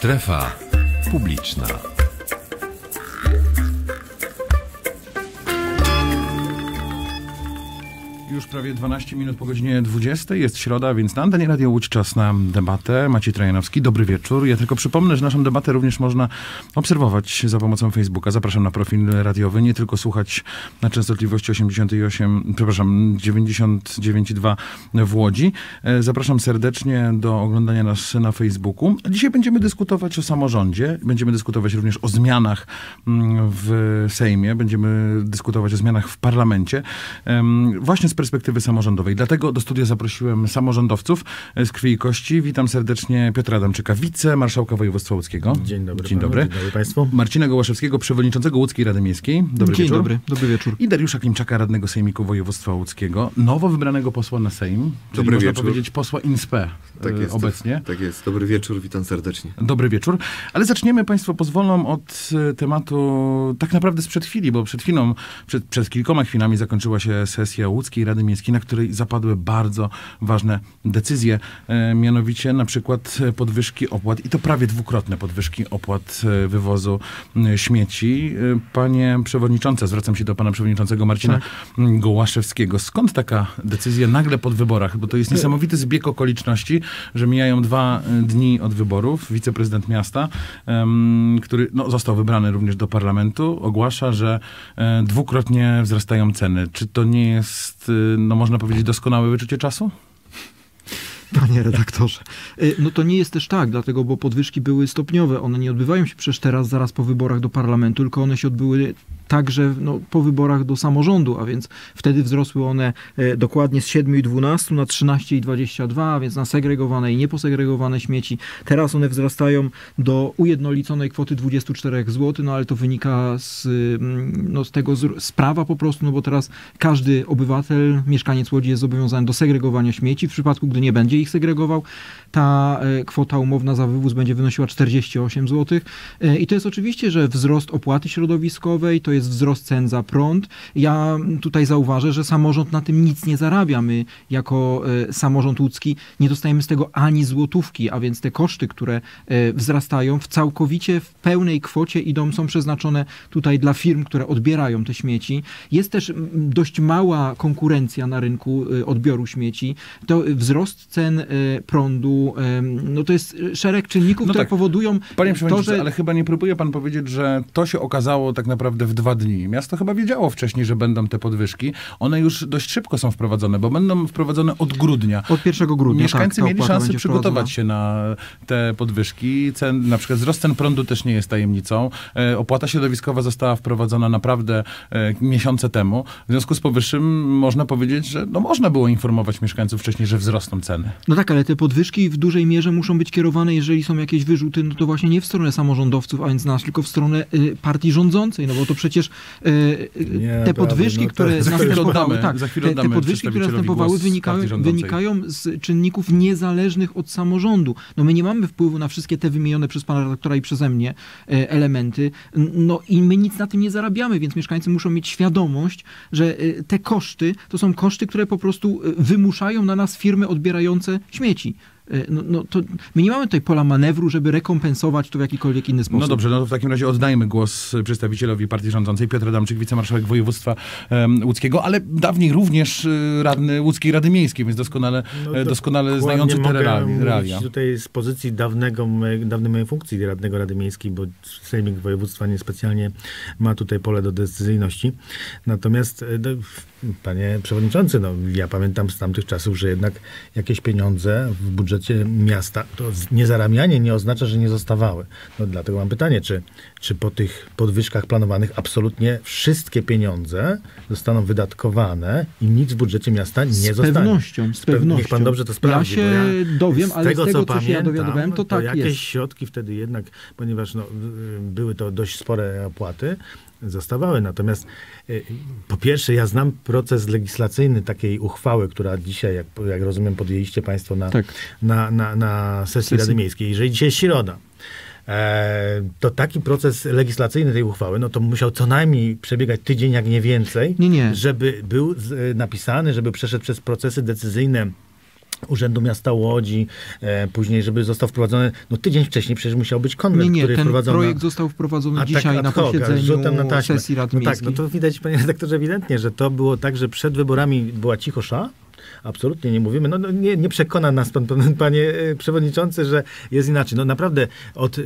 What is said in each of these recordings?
Strefa publiczna. Już prawie 12 minut po godzinie 20. Jest środa, więc na antenie Radio Łódź czas na debatę. Maciej Trajanowski, dobry wieczór. Ja tylko przypomnę, że naszą debatę również można obserwować za pomocą Facebooka. Zapraszam na profil radiowy, nie tylko słuchać na częstotliwości 88, przepraszam, 99,2 w Łodzi. E, Zapraszam serdecznie do oglądania nas na Facebooku. Dzisiaj będziemy dyskutować o samorządzie. Będziemy dyskutować również o zmianach mm, w Sejmie. Będziemy dyskutować o zmianach w parlamencie. Właśnie z perspektywy samorządowej. Dlatego do studia zaprosiłem samorządowców e, z krwi i kości. Witam serdecznie Piotra Adamczyka, wicemarszałka województwa łódzkiego. Dzień dobry. Dzień dobry. Dzień dobry Państwu. Marcina Gołaszewskiego, przewodniczącego Łódzkiej Rady Miejskiej. Dobry Dzień wieczór. dobry, dobry wieczór. I Dariusza Klimczaka, radnego sejmiku województwa łódzkiego, nowo wybranego posła na Sejm, czyli Dobry można wieczór. powiedzieć posła INSPE Tak e, jest. obecnie. Tak jest. Dobry wieczór, witam serdecznie. Dobry wieczór. Ale zaczniemy, Państwo pozwolą, od e, tematu tak naprawdę sprzed chwili, bo przed chwilą, przed, przed kilkoma chwilami zakończyła się sesja Łódzkiej Rady Miejskiej, na której zapadły bardzo ważne decyzje, e, mianowicie na przykład e, podwyżki opłat, i to prawie dwukrotne podwyżki opłat e, wywozu śmieci. E, Panie Przewodniczący, zwracam się do Pana Przewodniczącego Marcina m, Gołaszewskiego. Skąd taka decyzja nagle pod wyborach? Bo to jest niesamowity zbieg okoliczności, że mijają dwa e, dni od wyborów. Wiceprezydent miasta, który no, został wybrany również do parlamentu, ogłasza, że e, dwukrotnie wzrastają ceny. Czy to nie jest, e, no można powiedzieć, doskonałe wyczucie czasu? Panie redaktorze. Y, No to nie jest też tak, dlatego, bo podwyżki były stopniowe. One nie odbywają się przecież teraz, zaraz po wyborach do parlamentu, tylko one się odbyły także no, po wyborach do samorządu, a więc wtedy wzrosły one e, dokładnie z 7,12 na 13,22, a więc na segregowane i nieposegregowane śmieci. Teraz one wzrastają do ujednoliconej kwoty 24 zł, no ale to wynika z, mm, no, z tego z, prawa po prostu, no bo teraz każdy obywatel, mieszkaniec Łodzi jest zobowiązany do segregowania śmieci. W przypadku, gdy nie będzie ich segregował, ta e, kwota umowna za wywóz będzie wynosiła 48 zł. E, I to jest oczywiście, że wzrost opłaty środowiskowej, to jest wzrost cen za prąd. Ja tutaj zauważę, że samorząd na tym nic nie zarabia. My jako e, samorząd łódzki nie dostajemy z tego ani złotówki, a więc te koszty, które wzrastają w całkowicie w pełnej kwocie idą, są przeznaczone tutaj dla firm, które odbierają te śmieci. Jest też dość mała konkurencja na rynku odbioru śmieci. To wzrost cen e, prądu, e, no to jest szereg czynników, No które tak. powodują Panie to, Przewodniczący, że ale chyba nie próbuje Pan powiedzieć, że to się okazało tak naprawdę w dwa dni. Miasto chyba wiedziało wcześniej, że będą te podwyżki. One już dość szybko są wprowadzone, bo będą wprowadzone od grudnia. od 1 grudnia Mieszkańcy tak, ta mieli szansę przygotować się na te podwyżki. Cen, na przykład wzrost cen prądu też nie jest tajemnicą. E, opłata środowiskowa została wprowadzona naprawdę e, miesiące temu. W związku z powyższym można powiedzieć, że no, można było informować mieszkańców wcześniej, że wzrosną ceny. No tak, ale te podwyżki w dużej mierze muszą być kierowane, jeżeli są jakieś wyrzuty, no to właśnie nie w stronę samorządowców, a więc nas, tylko w stronę y, partii rządzącej, no bo to przecież y, y, Nie, te podwyżki, no które następowały, tak, za chwilę te, te podwyżki, które następowały, wynikają, z czynników niezależnych od samorządu. No my nie mamy wpływu na wszystkie te wymienione przez pana redaktora i przeze mnie e, elementy, no i my nic na tym nie zarabiamy, więc mieszkańcy muszą mieć świadomość, że e, te koszty to są koszty, które po prostu e, wymuszają na nas firmy odbierające śmieci. E, No, no to my nie mamy tutaj pola manewru, żeby rekompensować to w jakikolwiek inny sposób. No dobrze, no to w takim razie oddajmy głos przedstawicielowi partii rządzącej. Piotr Adamczyk, wicemarszałek województwa em, łódzkiego, ale dawniej również y, radny łódzkiej Rady Miejskiej, więc doskonale, No e, doskonale znający te realia. realia. tutaj z pozycji dawnego, dawnej mojej funkcji radnego Rady Miejskiej, bo Sejmik Województwa niespecjalnie ma tutaj pole do decyzyjności. Natomiast, e, no, panie przewodniczący, no, ja pamiętam z tamtych czasów, że jednak jakieś pieniądze w budżecie miasta, to z- niezarabianie nie oznacza, że nie zostawały. No, dlatego mam pytanie, czy, czy po tych podwyżkach planowanych absolutnie wszystkie pieniądze zostaną wydatkowane i nic w budżecie miasta nie z zostanie? pewnością, z Pe- pewnością. Niech pan dobrze to sprawdzi. Ja się bo dowiem, ale z tego, co się ja dowiadywałem, to tak jakieś jest. środki wtedy jednak, ponieważ no, były to dość spore opłaty, zostawały. Natomiast y, po pierwsze, ja znam proces legislacyjny takiej uchwały, która dzisiaj, jak, jak rozumiem, podjęliście państwo na, Tak. na, na, na sesji Sesji. Rady Miejskiej. Jeżeli dzisiaj jest środa, e, to taki proces legislacyjny tej uchwały, no to musiał co najmniej przebiegać tydzień, jak nie więcej, Nie, nie. żeby był z, napisany, żeby przeszedł przez procesy decyzyjne Urzędu Miasta Łodzi, e, później, żeby został wprowadzony, no tydzień wcześniej przecież musiał być konwent, Nie, nie, który ten wprowadzono. projekt został wprowadzony A dzisiaj tak na hoc, posiedzeniu na taśmę. sesji Rady No tak, no to widać, panie redaktorze, ewidentnie, że to było tak, że przed wyborami była cichosza, Absolutnie nie mówimy. No, no nie, nie przekona nas pan, pan, panie e, przewodniczący, że jest inaczej. No naprawdę od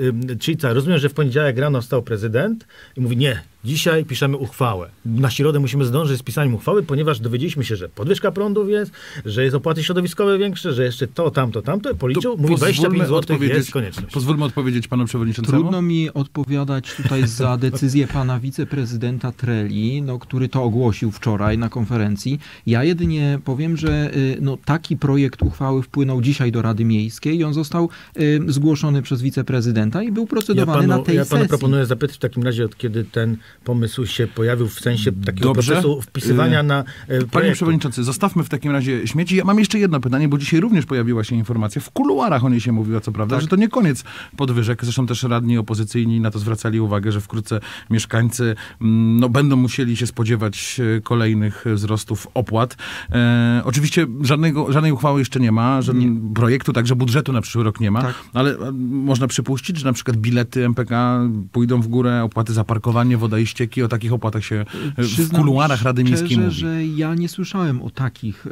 czyli co, rozumiem, że w poniedziałek rano wstał prezydent i mówi nie, dzisiaj piszemy uchwałę. Na środę musimy zdążyć z pisaniem uchwały, ponieważ dowiedzieliśmy się, że podwyżka prądów jest, że jest opłaty środowiskowe większe, że jeszcze to, tamto, tamto. Policzył, To mówi 25 pozwólmy zł jest konieczność. Pozwólmy odpowiedzieć panu przewodniczącemu. Trudno mi odpowiadać tutaj za decyzję pana wiceprezydenta Treli, no, który to ogłosił wczoraj na konferencji. Ja jedynie powiem, że y, no, taki projekt uchwały wpłynął dzisiaj do Rady Miejskiej i on został y, zgłoszony przez wiceprezydenta i był Ja procedowany panu, na tej ja panu sesji. proponuję zapytać w takim razie, od kiedy ten pomysł się pojawił w sensie takiego Dobrze. procesu wpisywania Y, na e, Panie przewodniczący, zostawmy w takim razie śmieci. Ja mam jeszcze jedno pytanie, bo dzisiaj również pojawiła się informacja, w kuluarach o niej się mówiła, co prawda, że to nie koniec podwyżek. Zresztą też radni opozycyjni na to zwracali uwagę, że wkrótce mieszkańcy mm, no, będą musieli się spodziewać e, kolejnych wzrostów opłat. E, oczywiście żadnego, żadnej uchwały jeszcze nie ma, żadnego projektu, także budżetu na przyszły rok nie ma, Tak. ale można przypuścić, że na przykład bilety MPK pójdą w górę, opłaty za parkowanie, woda i ścieki, o takich opłatach się e, w kuluarach Rady Miejskiej mówi. że ja nie słyszałem o takich y,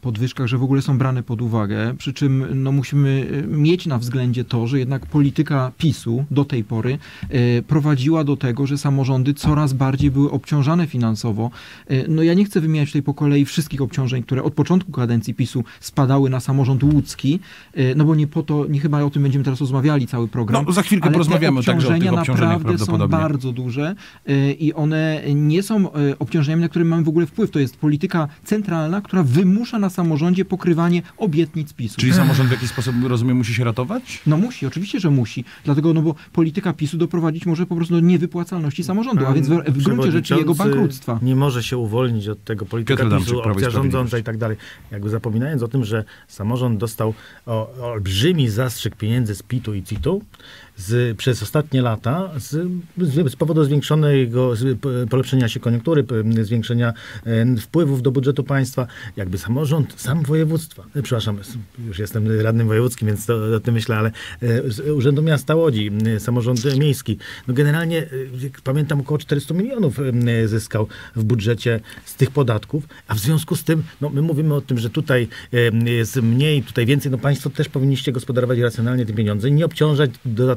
podwyżkach, że w ogóle są brane pod uwagę. Przy czym no, musimy y, mieć na względzie to, że jednak polityka PiSu do tej pory prowadziła do tego, że samorządy coraz bardziej były obciążane finansowo. No ja nie chcę wymieniać tutaj po kolei wszystkich obciążeń, które od początku kadencji PiSu spadały na samorząd łódzki, no bo nie po to, nie chyba o tym będziemy teraz rozmawiali cały program. No, za chwilkę porozmawiamy także o tych obciążenia obciążeniach naprawdę są bardzo duże i one nie są y, obciążeniami, na które mamy w ogóle wpływ. To jest polityka centralna, która wymusza na samorządzie pokrywanie obietnic PiSu. Czyli samorząd w jakiś sposób, rozumiem, musi się ratować? No musi, oczywiście, że musi. Dlatego, no bo polityka PiSu doprowadzić może po prostu do niewypłacalności samorządu, a więc w, w gruncie rzeczy jego bankructwa. Nie może się uwolnić od tego polityka Piotr PiSu, opcja rządząca i tak dalej. Jakby zapominając o tym, że samorząd dostał o, olbrzymi zastrzyk pieniędzy z PIT-u i CIT-u z, przez ostatnie lata z, z, z powodu zwiększonego, polepszenia się koniunktury, zwiększenia e, wpływów do budżetu państwa, jakby samorząd, sam województwa, e, przepraszam, już jestem radnym wojewódzkim, więc to o tym myślę, ale e, Urzędu Miasta Łodzi, samorząd miejski, no generalnie pamiętam około 400 milionów zyskał w budżecie z tych podatków, a w związku z tym, no my mówimy o tym, że tutaj jest mniej, tutaj więcej, no państwo też powinniście gospodarować racjonalnie te pieniądze nie obciążać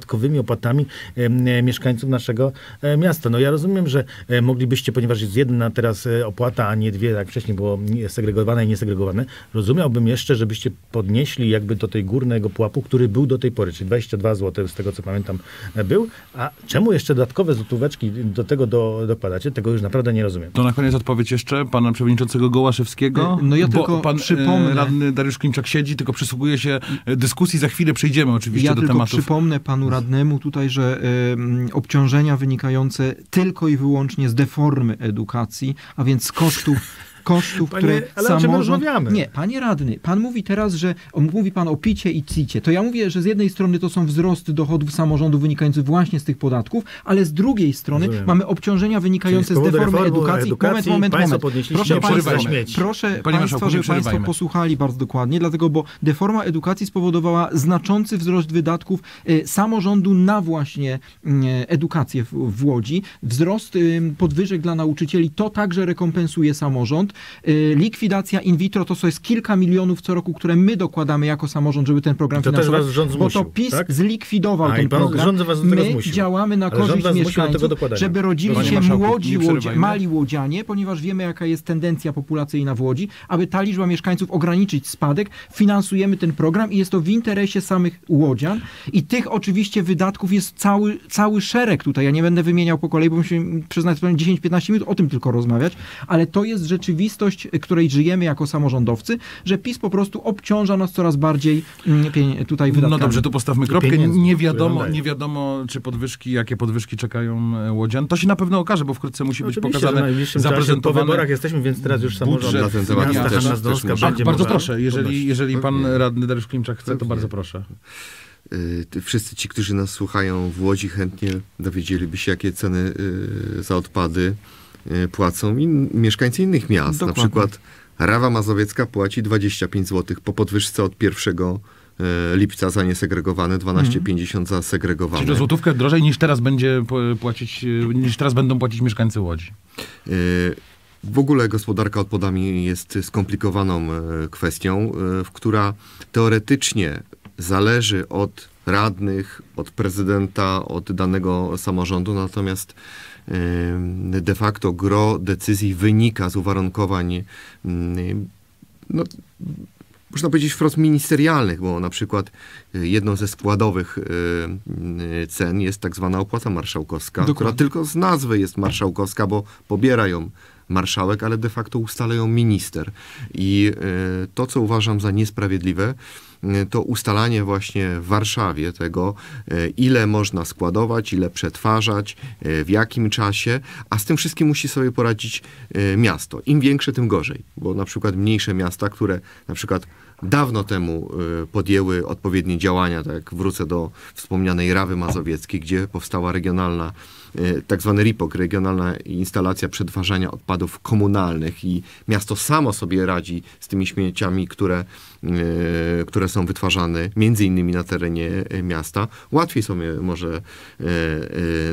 dodatkowymi opłatami e, mieszkańców naszego e, miasta. No ja rozumiem, że e, moglibyście, ponieważ jest jedna teraz opłata, a nie dwie, jak wcześniej było segregowane i niesegregowane, rozumiałbym jeszcze, żebyście podnieśli jakby do tej górnego pułapu, który był do tej pory, czyli 22 zł, z tego co pamiętam był, a czemu jeszcze dodatkowe złotóweczki do tego do, dokładacie, tego już naprawdę nie rozumiem. To na koniec odpowiedź jeszcze pana przewodniczącego Gołaszewskiego. No ja tylko pan przypomnę- radny Dariusz Klimczak siedzi, tylko przysługuje się dyskusji. Za chwilę przejdziemy oczywiście Ja do tylko tematów. przypomnę panu radnemu tutaj, że obciążenia wynikające tylko i wyłącznie z deformy edukacji, a więc z kosztów kosztów, Panie, które ale samorząd... rozmawiamy? Nie, panie radny, pan mówi teraz, że mówi pan o picie i cicie. To ja mówię, że z jednej strony to są wzrosty dochodów samorządu wynikające właśnie z tych podatków, ale z drugiej strony Rozumiem. mamy obciążenia wynikające z z deformy edukacji. edukacji Moment, moment, państwo moment. Proszę państwa, proszę Panie państwa, żeby państwo posłuchali bardzo dokładnie, dlatego, bo deforma edukacji spowodowała znaczący wzrost wydatków y, samorządu na właśnie y, edukację w, w Łodzi. Wzrost y, podwyżek dla nauczycieli to także rekompensuje samorząd. Y, Likwidacja in vitro to jest kilka milionów co roku, które my dokładamy jako samorząd, żeby ten program I to też finansować, was rząd bo to zmusił, PiS tak? zlikwidował A, ten pan- program. rząd was do tego my zmusił. działamy na Ale korzyść zmusił mieszkańców, żeby rodzili Panie się marszałku, młodzi łodzie, przerywajmy. mali łodzianie, ponieważ wiemy, jaka jest tendencja populacyjna w Łodzi, aby ta liczba mieszkańców ograniczyć spadek, finansujemy ten program i jest to w interesie samych łodzian i tych oczywiście wydatków jest cały, cały szereg tutaj. Ja nie będę wymieniał po kolei, bo musimy przez następne 10-15 minut o tym tylko rozmawiać, ale to jest rzeczywistość, której żyjemy jako samorządowcy, że PiS po prostu obciąża nas coraz bardziej mm, tutaj wydatkami. No dobrze, tu postawmy kropkę. Nie wiadomo, nie wiadomo, czy podwyżki, jakie podwyżki czekają e, łodzian. To się na pewno okaże, bo wkrótce musi być Oczywiście, pokazane, czasie po zaprezentowane. wyborach jesteśmy, więc teraz już samorząd Na ten temat miasta też- też będzie bardzo proszę, jeżeli, jeżeli pan radny Dariusz Klimczak chce, to bardzo proszę. Y, ty- Wszyscy ci, którzy nas słuchają w Łodzi, chętnie dowiedzieliby się, jakie ceny y, za odpady y, płacą in, mieszkańcy innych miast. Dokładnie. Na przykład Rawa Mazowiecka płaci 25 zł po podwyżce od 1 e, lipca za niesegregowane, 12,50 za segregowane. Czyli złotówkę drożej niż teraz będzie płacić, y, niż teraz będą płacić mieszkańcy Łodzi. W ogóle gospodarka odpadami jest skomplikowaną kwestią, która teoretycznie zależy od radnych, od prezydenta, od danego samorządu, natomiast de facto gro decyzji wynika z uwarunkowań no, można powiedzieć wprost ministerialnych, bo na przykład y, jedną ze składowych y, y, cen jest tak zwana opłata marszałkowska, która Dokładnie. tylko z nazwy jest marszałkowska, bo pobiera ją marszałek, ale de facto ustala ją minister. I to, co uważam za niesprawiedliwe, to ustalanie właśnie w Warszawie tego, y, ile można składować, ile przetwarzać, y, w jakim czasie, a z tym wszystkim musi sobie poradzić y, miasto. Im większe, tym gorzej, bo na przykład mniejsze miasta, które na przykład dawno temu y, podjęły odpowiednie działania, tak wrócę do wspomnianej Rawy Mazowieckiej, gdzie powstała regionalna, y, tak zwany RIPOK, regionalna instalacja przetwarzania odpadów komunalnych i miasto samo sobie radzi z tymi śmieciami, które, y, które są wytwarzane między innymi na terenie y, miasta. Łatwiej sobie może y,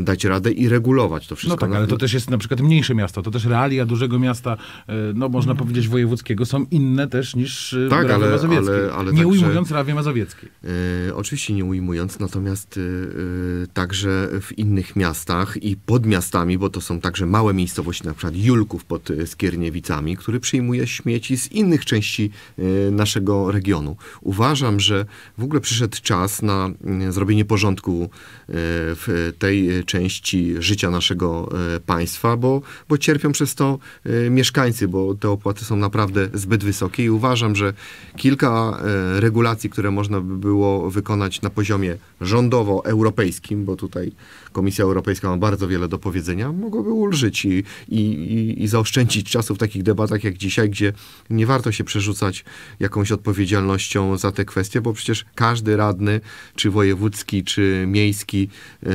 dać radę i regulować to wszystko. No tak, ale to też jest na przykład mniejsze miasto. To też realia dużego miasta, no można powiedzieć wojewódzkiego, są inne też niż Tak, Rawy ale- Mazowieckiej. ale- ale Nie także- ujmując Rawie Mazowieckiej. E, oczywiście nie ujmując, natomiast e, e, także w innych miastach i pod miastami, bo to są także małe miejscowości, na przykład Julków pod e, Skierniewicami, który przyjmuje śmieci z innych części e, regionu. Uważam, że w ogóle przyszedł czas na mm, zrobienie porządku e, w tej części życia naszego e, państwa, bo, bo cierpią przez to e, mieszkańcy, bo te opłaty są naprawdę zbyt wysokie i uważam, że kilka regulacji, które można by było wykonać na poziomie rządowo-europejskim, bo tutaj Komisja Europejska ma bardzo wiele do powiedzenia, mogłoby ulżyć i, i, i, i zaoszczędzić czasu w takich debatach jak dzisiaj, gdzie nie warto się przerzucać jakąś odpowiedzialnością za te kwestie, bo przecież każdy radny, czy wojewódzki, czy miejski, e,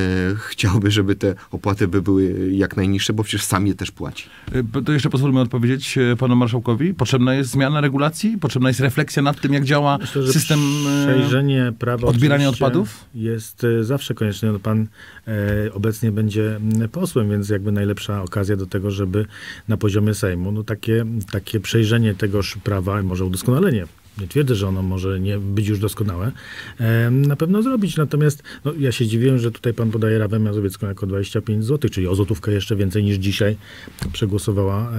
chciałby, żeby te opłaty by były jak najniższe, bo przecież sam je też płaci. Y, To jeszcze pozwólmy odpowiedzieć y, panu marszałkowi. Potrzebna jest zmiana regulacji? Potrzebna jest refleksja nad tym, jak działa Myślę, system y, przejrzenie prawa odbierania odpadów? jest e, zawsze konieczne. No, pan e, obecnie będzie m, posłem, więc jakby najlepsza okazja do tego, żeby na poziomie Sejmu no, takie, takie przejrzenie tegoż prawa, może udoskonalenie. Nie twierdzę, że ono może nie być już doskonałe. Na pewno zrobić. Natomiast no, ja się dziwiłem, że tutaj pan podaje Rawę Mazowiecką jako 25 zł, czyli o złotówkę jeszcze więcej niż dzisiaj przegłosowała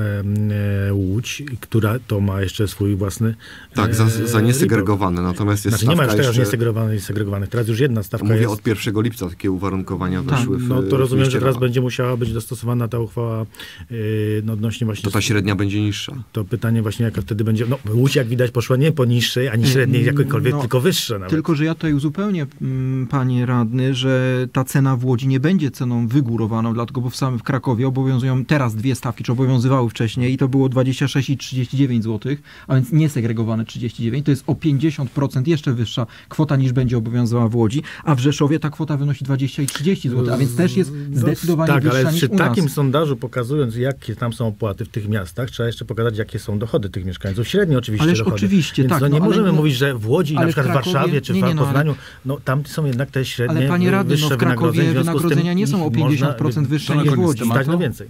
e, Łódź, która to ma jeszcze swój własny Tak, za, za e, niesegregowane, natomiast jest znaczy nie ma już teraz jeszcze... niesegregowanych, niesegregowanych. Teraz już jedna stawka Mówię jest. od 1 lipca takie uwarunkowania Tak, weszły w No w to rozumiem, że teraz będzie musiała być dostosowana ta uchwała yy, no odnośnie właśnie... To ta średnia będzie niższa. to pytanie właśnie, jaka wtedy będzie... No Łódź jak widać poszła nie po niższej, ani średniej Mm, jakiejkolwiek, no, tylko wyższe nawet. Tylko, że ja tutaj uzupełnię, mm, panie radny, że ta cena w Łodzi nie będzie ceną wygórowaną, dlatego bo w samym w Krakowie obowiązują teraz dwie stawki, czy obowiązywały wcześniej i to było 26 i 39 zł, a więc niesegregowane 39, to jest o 50% jeszcze wyższa kwota niż będzie obowiązywała w Łodzi, a w Rzeszowie ta kwota wynosi 20 i 30 zł, a więc też jest No, zdecydowanie tak, wyższa ale niż przy u nas. takim sondażu pokazując, jakie tam są opłaty w tych miastach, trzeba jeszcze pokazać, jakie są dochody tych mieszkańców. Średnio oczywiście Ależ dochody. oczywiście, Więc tak, no, nie no, ale możemy no- mówić, że w Łodzi, na ale w przykład w Krakowie- Warszawie czy nie, w nie, no, ale- Poznaniu, no tam są jednak te średnie Ale panie radny, no w Krakowie w wynagrodzenia nie są o ich można 50% wyższe niż w Łodzi. stać na więcej.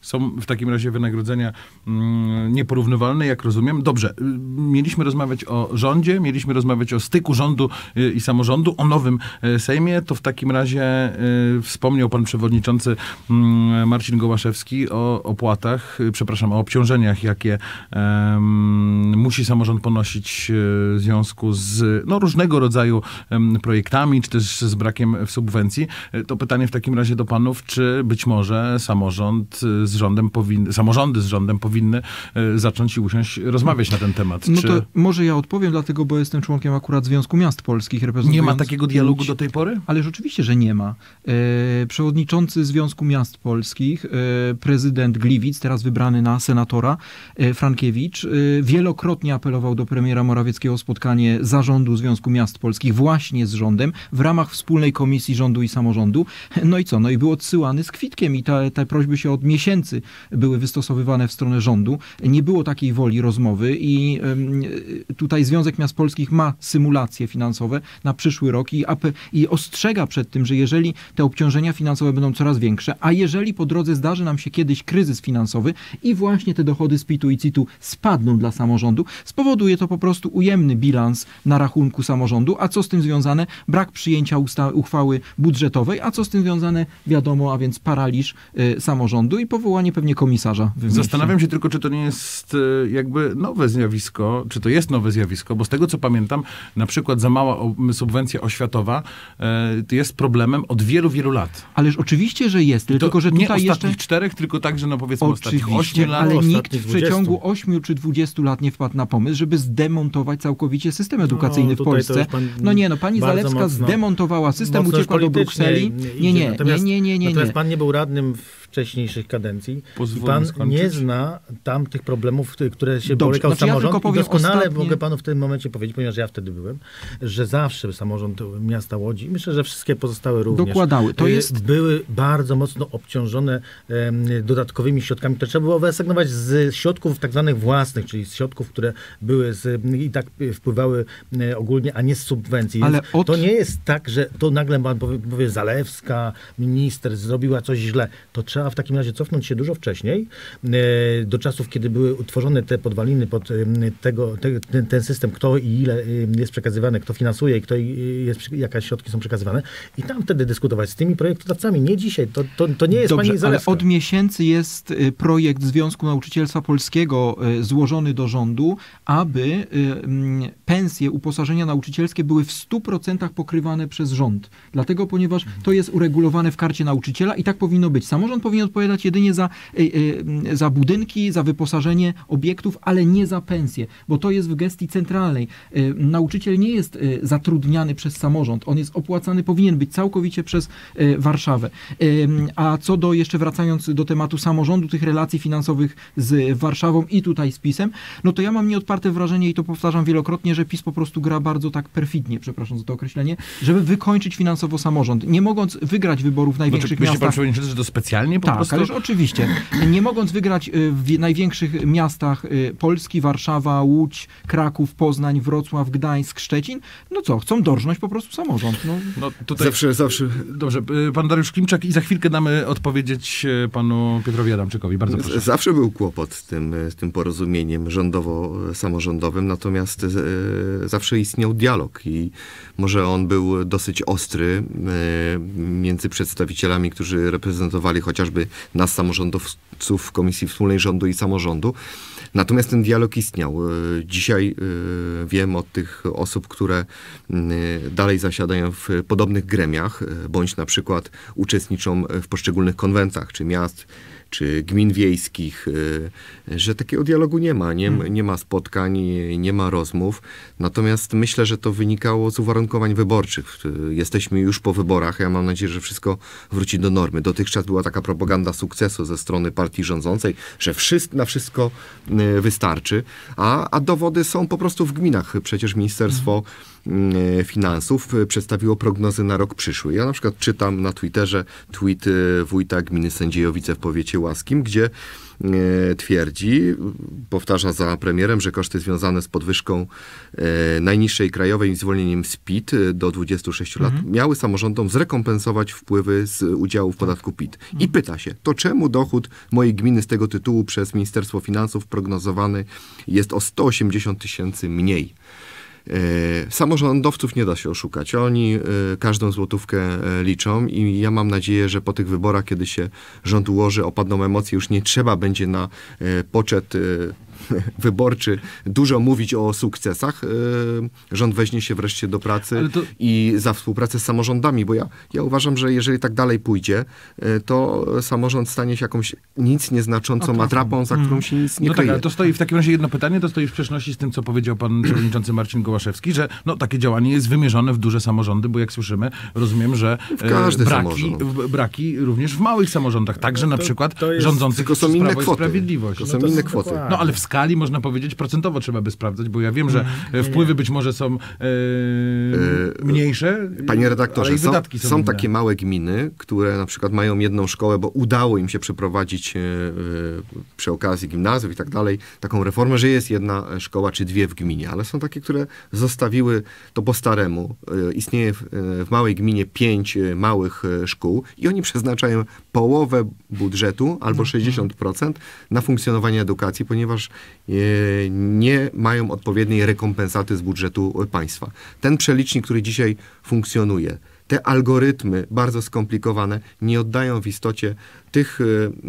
Są w takim razie wynagrodzenia mm, nieporównywalne, jak rozumiem. Dobrze, y, mieliśmy rozmawiać o rządzie, mieliśmy rozmawiać o styku rządu y, i samorządu, o nowym y, Sejmie. To w takim razie wspomniał pan przewodniczący mm, Marcin Gołaszewski o opłatach, przepraszam, o obciążeniach, jakie musi samorząd ponosić w związku z no, różnego rodzaju projektami, czy też z brakiem subwencji. To pytanie w takim razie do panów, czy być może samorząd z rządem powinny, samorządy z rządem powinny y, zacząć i usiąść rozmawiać na ten temat. No czy to może ja odpowiem, dlatego, bo jestem członkiem akurat Związku Miast Polskich. nie ma takiego dialogu do tej pory? Ale rzeczywiście, że nie ma. E, przewodniczący Związku Miast Polskich, e, prezydent Gliwic, teraz wybrany na senatora, e, Frankiewicz, e, wielokrotnie apelował do premiera Morawieckiego o spotkanie zarządu Związku Miast Polskich właśnie z rządem w ramach wspólnej komisji rządu i samorządu. No i co? No i był odsyłany z kwitkiem i te, te prośby się od miesięcy miesięcy były wystosowywane w stronę rządu. Nie było takiej woli rozmowy i tutaj Związek Miast Polskich ma symulacje finansowe na przyszły rok i, i ostrzega przed tym, że jeżeli te obciążenia finansowe będą coraz większe, a jeżeli po drodze zdarzy nam się kiedyś kryzys finansowy i właśnie te dochody z PIT-u i CIT-u spadną dla samorządu, spowoduje to po prostu ujemny bilans na rachunku samorządu, a co z tym związane? Brak przyjęcia uchwały budżetowej, a co z tym związane? Wiadomo, a więc paraliż y, samorządu i powołanie pewnie komisarza. w. Zastanawiam się tylko, czy to nie jest e, jakby nowe zjawisko, czy to jest nowe zjawisko, bo z tego co pamiętam, na przykład za mała subwencja oświatowa e, jest problemem od wielu, wielu lat. Ależ oczywiście, że jest, tylko że nie tutaj ostatnich jeszcze... czterech, tylko także, no powiedzmy, ostatnich ośmiu Oczywiście, lat. ale ostatnich nikt w 20. przeciągu 8 czy 20 lat nie wpadł na pomysł, żeby zdemontować całkowicie system edukacyjny w tutaj to Polsce. pan No nie, no pani Zalewska mocno- zdemontowała system, uciekła do Brukseli. Nie, nie, nie, Natomiast- nie, nie, nie, Natomiast nie. pan nie był radnym w wcześniejszych kadencji i Pozwólmy pan skończyć. nie zna tam tych problemów, które się Dobrze, borykał znaczy ja samorząd powiem doskonale ostatnie- mogę panu w tym momencie powiedzieć, ponieważ ja wtedy byłem, że zawsze samorząd miasta Łodzi, myślę, że wszystkie pozostałe również, Dokładały. To y, jest- były bardzo mocno obciążone dodatkowymi środkami, które trzeba było wyasygnować z środków tak zwanych własnych, czyli z środków, które były z, i tak wpływały y, ogólnie, a nie z subwencji. Ale od- To nie jest tak, że to nagle pan powie, powie Zalewska, minister zrobiła coś źle. To trzeba w takim razie cofnąć się dużo wcześniej, e, do czasów, kiedy były utworzone te podwaliny pod em, tego, te, ten, ten system, kto i ile em, jest przekazywane, kto finansuje i kto jest, przy- jaka środki są przekazywane i tam wtedy dyskutować z tymi projektodawcami, nie dzisiaj. To, to, to nie jest Dobrze, pani ale od miesięcy jest projekt Związku Nauczycielstwa Polskiego złożony do rządu, aby pensje, uposażenia nauczycielskie były w 100% pokrywane przez rząd. Dlatego, ponieważ to jest uregulowane w karcie nauczyciela i tak powinno być. Samorząd powinien odpowiadać jedynie za, y, y, za budynki, za wyposażenie obiektów, ale nie za pensje, bo to jest w gestii centralnej. Y, Nauczyciel nie jest zatrudniany przez samorząd, on jest opłacany, powinien być całkowicie przez Warszawę. A co do, jeszcze wracając do tematu samorządu, tych relacji finansowych z Warszawą i tutaj z PiSem, no to ja mam nieodparte wrażenie i to powtarzam wielokrotnie, że PiS po prostu gra bardzo tak perfidnie, przepraszam za to określenie, żeby wykończyć finansowo samorząd. Nie mogąc wygrać wyborów w Znaczy, największych myśli pan miastach. przewodniczący, że to specjalnie po Tak, prostu? ależ oczywiście. Nie mogąc wygrać y, w największych miastach y, Polski, Warszawa, Łódź, Kraków, Poznań, Wrocław, Gdańsk, Szczecin, no co, chcą dorżnąć po prostu samorząd. No, No, tutaj... Zawsze, zawsze Dobrze, y, pan Dariusz Klimczak i za chwilkę damy odpowiedzieć panu Piotrowi Adamczykowi. Bardzo proszę. Zawsze był kłopot z tym, z tym porozumieniem rządowo-samorządowym, natomiast e, zawsze istniał dialog i może on był dosyć ostry e, między przedstawicielami, którzy reprezentowali chociażby nas, samorządowców Komisji Wspólnej Rządu i Samorządu. Natomiast ten dialog istniał. E, Dzisiaj e, wiem od tych osób, które m, dalej zasiadają w podobnych gremiach, e, bądź na przykład uczestniczą w poszczególnych konwentach, czy miast, czy gmin wiejskich, że takiego dialogu nie ma. Nie, nie ma spotkań, nie ma rozmów. Natomiast myślę, że to wynikało z uwarunkowań wyborczych. Jesteśmy już po wyborach. Ja mam nadzieję, że wszystko wróci do normy. Dotychczas była taka propaganda sukcesu ze strony partii rządzącej, że na wszystko wystarczy, a, a dowody są po prostu w gminach. Przecież Ministerstwo y, Finansów y, przedstawiło prognozy na rok przyszły. Ja na przykład czytam na Twitterze tweet wójta gminy Sędziejowice w powiecie łaskim, gdzie e, twierdzi, powtarza za premierem, że koszty związane z podwyżką e, najniższej krajowej i zwolnieniem z PIT e, do 26 lat miały samorządom zrekompensować wpływy z udziału w podatku PIT. I pyta się, to czemu dochód mojej gminy z tego tytułu przez Ministerstwo Finansów prognozowany jest o 180 tysięcy mniej? E, Samorządowców nie da się oszukać. Oni e, każdą złotówkę e, liczą i ja mam nadzieję, że po tych wyborach, kiedy się rząd ułoży, opadną emocje, już nie trzeba będzie na poczet wyborczy dużo mówić o sukcesach. E, Rząd weźmie się wreszcie do pracy to- i za współpracę z samorządami, bo ja, ja uważam, że jeżeli tak dalej pójdzie, e, to samorząd stanie się jakąś nic nieznaczącą atrapą, za którą się nic nie no tak, kryje. ale to stoi w takim razie jedno pytanie, to stoi w sprzeczności z tym, co powiedział pan przewodniczący Marcin Gołaszewski, że no, takie działanie jest wymierzone w duże samorządy, bo jak słyszymy, rozumiem, że W każdy e, braki, w- braki również w małych samorządach, także na to- przykład to jest- rządzących Tylko są inne kwoty. Sprawiedliwość. Tylko No są to inne kwoty. No ale w skali, można powiedzieć, procentowo trzeba by sprawdzać, bo ja wiem, że e, wpływy być może są e, mniejsze, Panie ale redaktorze, i są, wydatki są, są takie małe gminy, które na przykład mają jedną szkołę, bo udało im się przeprowadzić e, przy okazji gimnazjów i tak dalej taką reformę, że jest jedna szkoła czy dwie w gminie, ale są takie, które zostawiły to po staremu. E, Istnieje w, w małej gminie pięć małych szkół i oni przeznaczają połowę budżetu albo 60% na funkcjonowanie edukacji, ponieważ nie mają odpowiedniej rekompensaty z budżetu e, państwa. Ten przelicznik, który dzisiaj funkcjonuje, te algorytmy bardzo skomplikowane nie oddają w istocie tych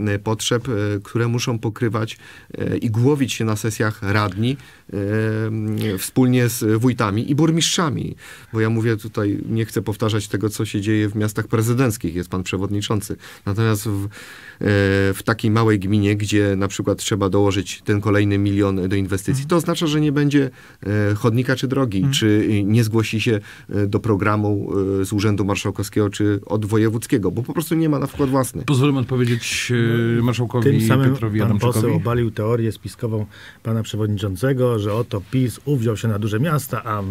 e, potrzeb, e, które muszą pokrywać i głowić się na sesjach radni wspólnie z wójtami i burmistrzami. Bo ja mówię tutaj, nie chcę powtarzać tego, co się dzieje w miastach prezydenckich, jest pan przewodniczący. Natomiast w, w takiej małej gminie, gdzie na przykład trzeba dołożyć ten kolejny milion do inwestycji, to oznacza, że nie będzie chodnika czy drogi, czy nie zgłosi się do programu z Urzędu Marszałkowskiego czy od wojewódzkiego, bo po prostu nie ma na wkład własnych. Pozwolę odpowiedzieć e, marszałkowi Tym samym Petrowi pan poseł obalił teorię spiskową pana przewodniczącego, że oto PiS uwziął się na duże miasta, a,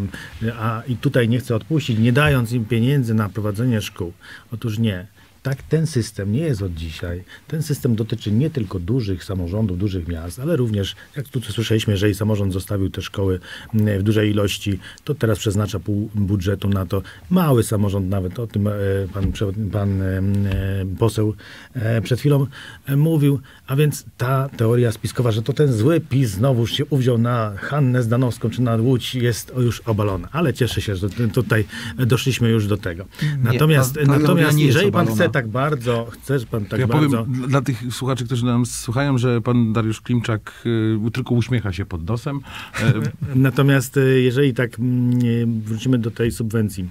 a i tutaj nie chce odpuścić, nie dając im pieniędzy na prowadzenie szkół. Otóż nie. Tak, ten system nie jest od dzisiaj. Ten system dotyczy nie tylko dużych samorządów, dużych miast, ale również, jak tu słyszeliśmy, jeżeli samorząd zostawił te szkoły mm, w dużej ilości, to teraz przeznacza pół budżetu na to. Mały samorząd nawet, o tym e, pan, pan e, e, poseł przed chwilą mówił, a więc ta teoria spiskowa, że to ten zły PiS znowu się uwziął na Hannę Zdanowską czy na Łódź jest już obalona. Ale cieszę się, że tutaj doszliśmy już do tego. Natomiast, ta- ta teoria natomiast nie jeżeli pan chce tak bardzo, chce pan tak ja bardzo... powiem dla- tych słuchaczy, którzy nas słuchają, że pan Dariusz Klimczak y, tylko uśmiecha się pod nosem. E, Natomiast e, jeżeli tak mm, e, wrócimy do tej subwencji.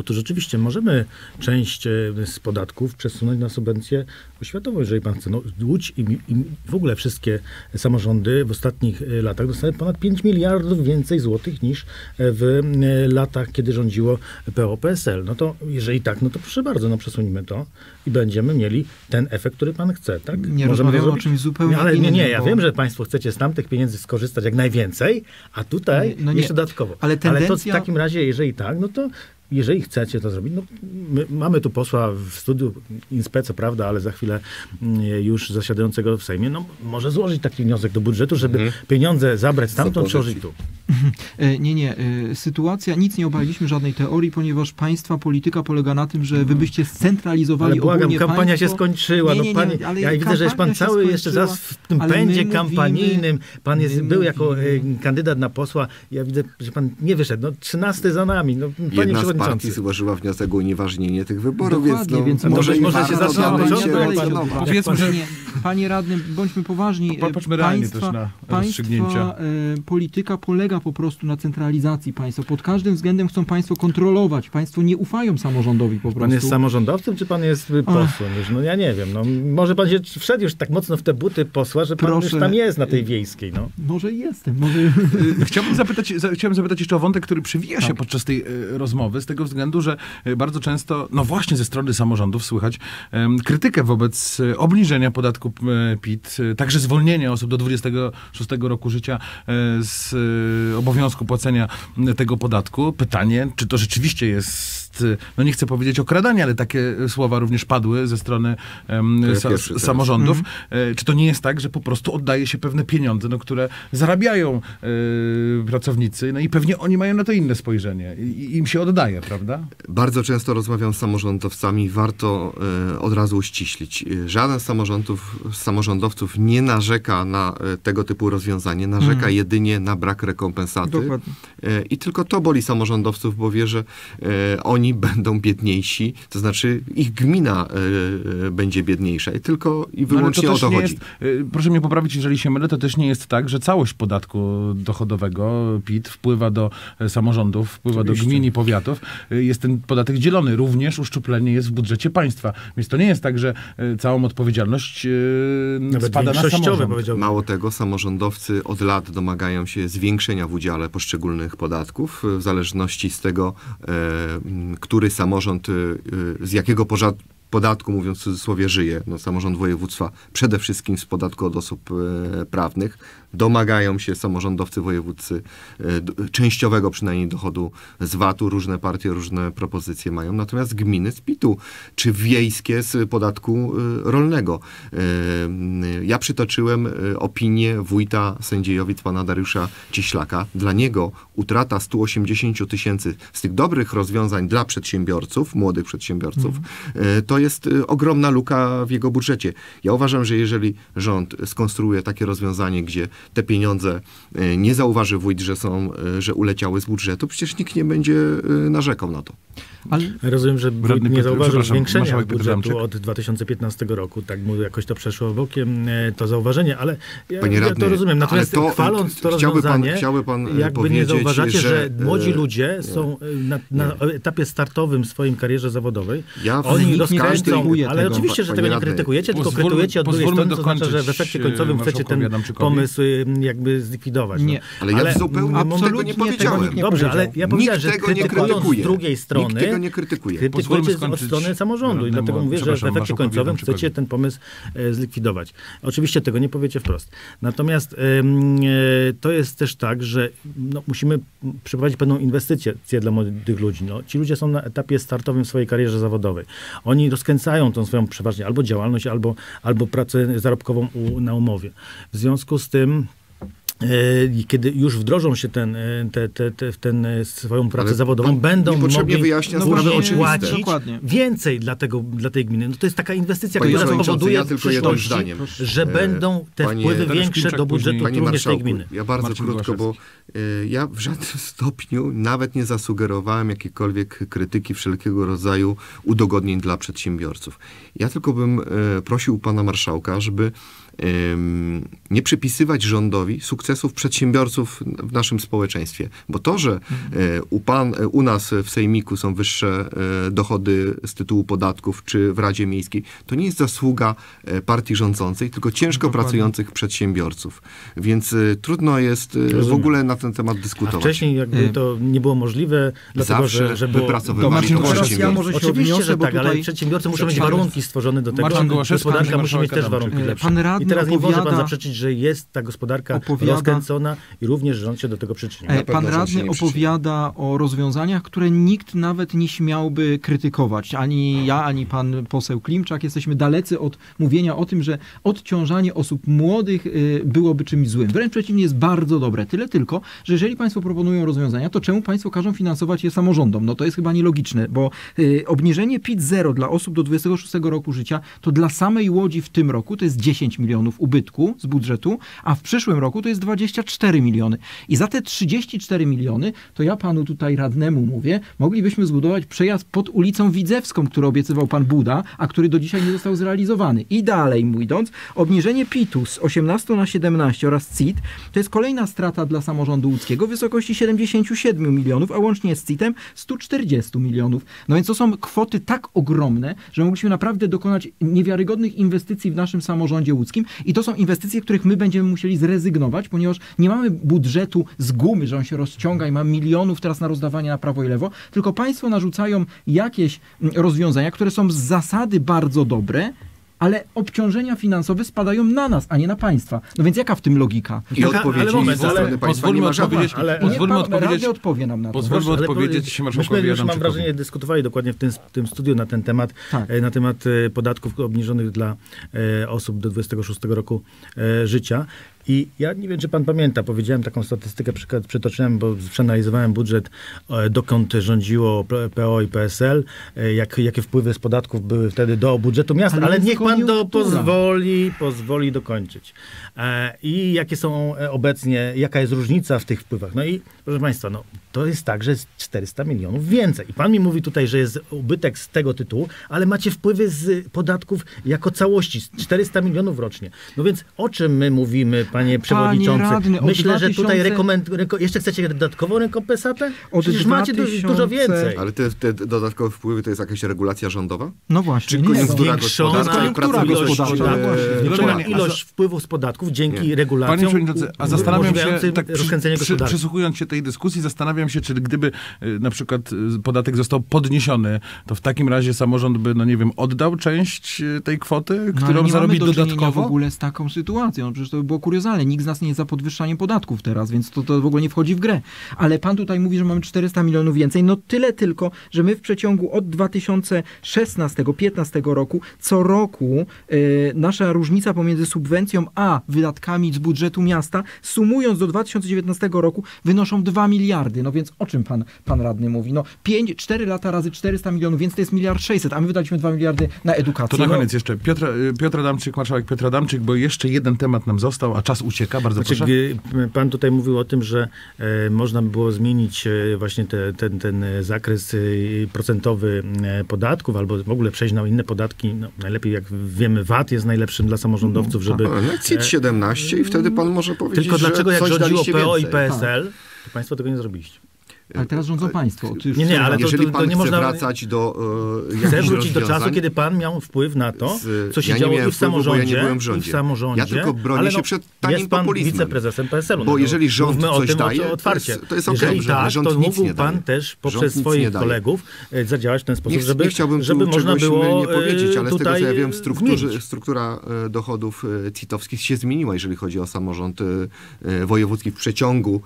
Otóż rzeczywiście możemy część e, z podatków przesunąć na subwencję oświatową, jeżeli pan chce. No, Łódź i, i w ogóle wszystkie samorządy w ostatnich e, latach dostały ponad 5 miliardów więcej złotych niż e, w latach, kiedy rządziło PO-PSL. No to jeżeli tak, no to proszę bardzo, no przesunijmy to i będziemy mieli ten efekt, który pan chce, tak? Nie Możemy to o czymś zupełnie Ale nie, innym, nie, ja bo- wiem, że państwo chcecie z tamtych pieniędzy skorzystać jak najwięcej, a tutaj No nie, jeszcze dodatkowo. ale ale to w tendencja- takim razie, jeżeli tak, no to jeżeli chcecie to zrobić, no my, mamy tu posła w studiu INSPE, co prawda, ale za chwilę mm, już zasiadającego w Sejmie, no może złożyć taki wniosek do budżetu, żeby pieniądze zabrać stamtąd, przełożyć tu. E, Nie, nie. e, Sytuacja, nic nie obaliliśmy żadnej teorii, ponieważ państwa polityka polega na tym, że wy byście scentralizowali Ale błagam, ogólnie kampania państwo. się skończyła. Nie, nie, no, nie, panie, ale ja widzę, że jest pan cały jeszcze zaraz w tym pędzie mówimy- kampanijnym. Pan jest, był jako mówimy- e, kandydat na posła. Ja widzę, że pan nie wyszedł. No 13 za nami. No, panie Jedna. Partii złożyła wniosek o unieważnienie tych wyborów, Dokładnie, więc, więc no, może- i może warto się. Powiedzmy, że- Nie, nie. Panie radny, bądźmy poważni. Popatrzmy realnie państwa, też na rozstrzygnięcia. Państwa e, polityka polega po prostu na centralizacji państwa. Pod każdym względem chcą państwo kontrolować. Państwo nie ufają samorządowi po prostu. Pan jest samorządowcem, czy pan jest posłem? Już, no ja nie wiem. No, może pan się wszedł już tak mocno w te buty posła, że pan Proszę. już tam jest na tej wiejskiej. No. Może jestem, może... Y, Chciałbym zapytać, za, chciałem zapytać jeszcze o wątek, który przewija się Tak. podczas tej y, rozmowy, z tego względu, że y, bardzo często, no właśnie ze strony samorządów słychać krytykę wobec y, obniżenia podatku PIT, y, także zwolnienia osób do 26 roku życia z obowiązku płacenia tego podatku. Pytanie, czy to rzeczywiście jest, y, no nie chcę powiedzieć okradanie, ale takie y, słowa również padły ze strony ja sa, samorządów. Mhm. E, Czy to nie jest tak, że po prostu oddaje się pewne pieniądze, no, które zarabiają e, pracownicy, no i pewnie oni mają na to inne spojrzenie i im się oddaje, prawda? Bardzo często rozmawiam z samorządowcami, warto e, od razu uściślić. Żaden z samorządów, samorządowców nie narzeka na tego typu rozwiązanie, narzeka jedynie na brak rekompensaty. Dokładnie. I tylko to boli samorządowców, bo wie, że e, oni będą biedniejsi, to znaczy ich gmina e, e, będzie biedniejsza i tylko i No, wyłącznie o też to nie chodzi. Jest, e, proszę mnie poprawić, jeżeli się mylę, to też nie jest tak, że całość podatku dochodowego PIT wpływa do samorządów, wpływa do Oczywiście. gmin i powiatów. Jest ten podatek dzielony. Również uszczuplenie jest w budżecie państwa. Więc to nie jest tak, że całą odpowiedzialność Nawet spada na samorząd. Mało tego, samorządowcy od lat domagają się zwiększenia w udziale poszczególnych podatków, w zależności z tego, e, który samorząd, e, e, z jakiego podatku, mówiąc w cudzysłowie, żyje. No, samorząd województwa przede wszystkim z podatku od osób e, prawnych. Domagają się samorządowcy wojewódzcy e, częściowego przynajmniej dochodu z VAT-u. Różne partie, różne propozycje mają. Natomiast gminy z PIT-u, czy wiejskie z podatku e, rolnego. E, Ja przytoczyłem e, opinię wójta sędziejowic pana Dariusza Cieślaka. Dla niego utrata 180 tysięcy z tych dobrych rozwiązań dla przedsiębiorców, młodych przedsiębiorców, e, to jest e, ogromna luka w jego budżecie. Ja uważam, że jeżeli rząd skonstruuje takie rozwiązanie, gdzie te pieniądze e, nie zauważy wójt, że są, e, że uleciały z budżetu, przecież nikt nie będzie narzekał na to. Ale Rozumiem, że wójt nie zauważył przepraszam, zwiększenia budżetu od 2015 roku. Tak mu jakoś to przeszło bokiem, e, to zauważenie, ale ja, Panie ja radny, to rozumiem. ale Natomiast to- chwaląc to chciałby pan- rozwiązanie, chciałby pan, e, jakby nie powiedzieć, zauważacie, że, że, młodzi e, ludzie są na, na etapie startowym w swoim karierze zawodowej. Ja w- Oni nikt ale tego, oczywiście, że tego nie krytykujecie, tylko krytykujecie od drugiej strony, to znaczy, że w efekcie końcowym chcecie ten pomysł jakby zlikwidować. Nie. Ale ja zupełnie tego nie powiedziałem. Dobrze, ale ja powiedziałem, Nikt że tego nie krytykując z drugiej strony, Nikt tego nie krytykuje. Krytykujecie od strony samorządu i dlatego mówię, że w efekcie końcowym chcecie ten pomysł zlikwidować. Oczywiście tego nie powiecie wprost. Natomiast e, to jest też tak, że no, musimy przeprowadzić pewną inwestycję dla młodych ludzi. No, ci ludzie są na etapie startowym w swojej karierze zawodowej. Oni rozkręcają tą swoją przeważnie albo działalność, albo, albo pracę zarobkową u, na umowie. W związku z tym i kiedy już wdrożą się ten, e, te, te, te, w ten e, swoją pracę Ale zawodową, pan będą mogli wyjaśnia No płacić Dokładnie. więcej dla, tego, dla tej gminy. No to jest taka inwestycja, Panie która spowoduje ja tylko jednym zdaniem. że E, będą te panie- wpływy większe do budżetu później. Panie również tej gminy. ja bardzo Marcin krótko, bo ja w żadnym stopniu nawet nie zasugerowałem jakiejkolwiek krytyki wszelkiego rodzaju udogodnień dla przedsiębiorców. Ja tylko bym prosił pana marszałka, żeby nie przypisywać rządowi sukcesów przedsiębiorców w naszym społeczeństwie. Bo to, że y, u, pan, y, u nas w Sejmiku są wyższe y, dochody z tytułu podatków, czy w Radzie Miejskiej, to nie jest zasługa partii rządzącej, tylko ciężko Dokładnie. pracujących przedsiębiorców. Więc trudno jest y, w Rozumiem. ogóle na ten temat A dyskutować. wcześniej jakby E, to nie było możliwe, dlatego Zawsze że, że było... wypracowywali to Gołaszewski. przedsiębiorcy. może się Oczywiście, odniosę, że tak, ale tutaj- przedsiębiorcy muszą mieć warunki stworzone do tego. Marcin Gołaszewski, gospodarka musi mieć też warunki lepsze. Pan radny Teraz nie może pan opowiada- zaprzeczyć, że jest ta gospodarka Opowiada- rozkręcona i również rząd się do tego przyczynił. E, Pan radny opowiada o rozwiązaniach, które nikt nawet nie śmiałby krytykować. Ani ja, ani pan poseł Klimczak jesteśmy dalecy od mówienia o tym, że odciążanie osób młodych y, byłoby czymś złym. Wręcz przeciwnie, jest bardzo dobre. Tyle tylko, że jeżeli państwo proponują rozwiązania, to czemu państwo każą finansować je samorządom? No to jest chyba nielogiczne, bo y, obniżenie PIT 0 dla osób do 26 roku życia, to dla samej Łodzi w tym roku to jest 10 milionów ubytku z budżetu, a w przyszłym roku to jest 24 miliony. I za te 34 miliony, to ja panu tutaj radnemu mówię, moglibyśmy zbudować przejazd pod ulicą Widzewską, który obiecywał pan Buda, a który do dzisiaj nie został zrealizowany. I dalej idąc, obniżenie PIT-u z 18 na 17 oraz CIT to jest kolejna strata dla samorządu łódzkiego w wysokości 77 milionów, a łącznie z CIT-em 140 milionów. No więc to są kwoty tak ogromne, że mogliśmy naprawdę dokonać niewiarygodnych inwestycji w naszym samorządzie łódzkim i to są inwestycje, których my będziemy musieli zrezygnować, ponieważ nie mamy budżetu z gumy, że on się rozciąga i ma milionów teraz na rozdawanie na prawo i lewo, tylko państwo narzucają jakieś mm, rozwiązania, które są z zasady bardzo dobre, ale obciążenia finansowe spadają na nas, a nie na państwa. No więc jaka w tym logika? I Ale- odpowiedzi ale moment, ale pozwólmy odpowiedzieć, ale- pozwólmy pan odpowiedzieć, odpowie nam na to. pozwólmy Ale odpowiedzieć Myśmy już, mam wrażenie, dyskutowali dokładnie w tym, w tym studiu na ten temat, Tak. e, na temat e, podatków obniżonych dla e, osób do 26 roku e, życia. I ja nie wiem, czy pan pamięta, powiedziałem taką statystykę, przykład przytoczyłem, bo przeanalizowałem budżet, e, dokąd rządziło PO i PSL, e, jak, jakie wpływy z podatków były wtedy do budżetu miasta, Ale ale, niech pan to pozwoli, pozwoli dokończyć. E, I jakie są obecnie, jaka jest różnica w tych wpływach. No i proszę państwa, no, to jest tak, że jest 400 milionów więcej. I pan mi mówi tutaj, że jest ubytek z tego tytułu, ale macie wpływy z podatków jako całości, 400 milionów rocznie. No więc o czym my mówimy Panie przewodniczący, radny, od myślę, że 2000 tutaj rekomend... reko... jeszcze chcecie dodatkową rekompensatę? Od Przecież macie du- 2000 dużo więcej. Ale te, te dodatkowe wpływy to jest jakaś regulacja rządowa? No właśnie. Czy nie koniunktura gospodarcza koniunktura ilość, gospodarcza, właśnie. zwiększona ilość wpływów z podatków dzięki Panie regulacjom Przewodniczący, a zastanawiam się, tak przy, przysłuchując się tej dyskusji, zastanawiam się, czy gdyby y, na przykład y, podatek został podniesiony, to w takim razie samorząd by, no nie wiem, oddał część y, tej kwoty, No, którą nie zarobi do dodatkowo? w ogóle z taką sytuacją. No, przecież to by było kuriozalne. Nikt z nas nie jest za podwyższaniem podatków teraz, więc to, to w ogóle nie wchodzi w grę. Ale pan tutaj mówi, że mamy 400 milionów więcej. No tyle tylko, że my w przeciągu od 2016-15 roku co roku y, nasza różnica pomiędzy subwencją a wydatkami z budżetu miasta, sumując do 2019 roku, wynoszą 2 miliardy. No więc o czym pan, pan radny mówi? No 5, 4 lata razy 400 milionów, więc to jest miliard 600, a my wydaliśmy 2 miliardy na edukację. To na No, koniec jeszcze Piotr, y, Piotr Adamczyk, marszałek Piotr Adamczyk, bo jeszcze jeden temat nam został, a czas ucieka, bardzo Znaczy, proszę. pan tutaj mówił o tym, że e, można by było zmienić e, właśnie te, ten, ten zakres e, procentowy podatków, albo w ogóle przejść na inne podatki. No, najlepiej, jak wiemy, VAT jest najlepszym dla samorządowców, żeby... A, no, CIT 17 i wtedy pan może powiedzieć, Tylko dlaczego jak rządziło PO i. PSL, to państwo tego nie zrobiliście. Ale teraz rządzą państwo. Ty Nie, nie, ale to- Jeżeli to pan nie chce można- wracać do e, Chcę wrócić do czasu, kiedy pan miał wpływ na to, z- co się ja działo i w ja samorządzie, nie byłem w i rządzie. w samorządzie. Ja tylko bronię ale się no, przed tanim Jest pan populizmem. wiceprezesem PSL-u. Bo no to jeżeli rząd coś tym daje, oto to otwarcie. jest- to jest okej, Jeżeli że tak, rząd to nic mógł nie daje. pan też poprzez swoich kolegów e, zadziałać w ten sposób, Nie, żeby, nie chciałbym żeby tu można było nie powiedzieć, ale e, z tego co ja wiem, struktura e, dochodów e, CIT-owskich się zmieniła, jeżeli chodzi o samorząd e, e, wojewódzki w przeciągu